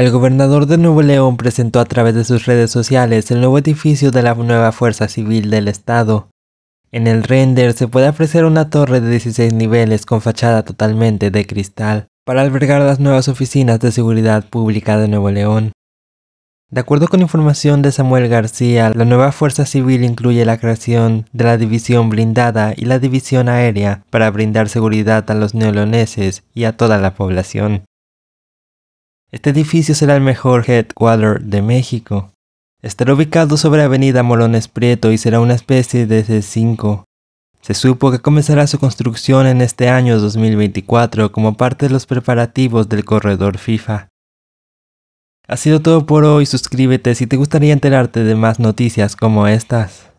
El gobernador de Nuevo León presentó a través de sus redes sociales el nuevo edificio de la nueva Fuerza Civil del Estado. En el render se puede apreciar una torre de 16 niveles con fachada totalmente de cristal para albergar las nuevas oficinas de seguridad pública de Nuevo León. De acuerdo con información de Samuel García, la nueva Fuerza Civil incluye la creación de la División Blindada y la División Aérea para brindar seguridad a los neoleoneses y a toda la población. Este edificio será el mejor headquarter de México. Estará ubicado sobre Avenida Molones Prieto y será una especie de C5. Se supo que comenzará su construcción en este año 2024 como parte de los preparativos del corredor FIFA. Ha sido todo por hoy, suscríbete si te gustaría enterarte de más noticias como estas.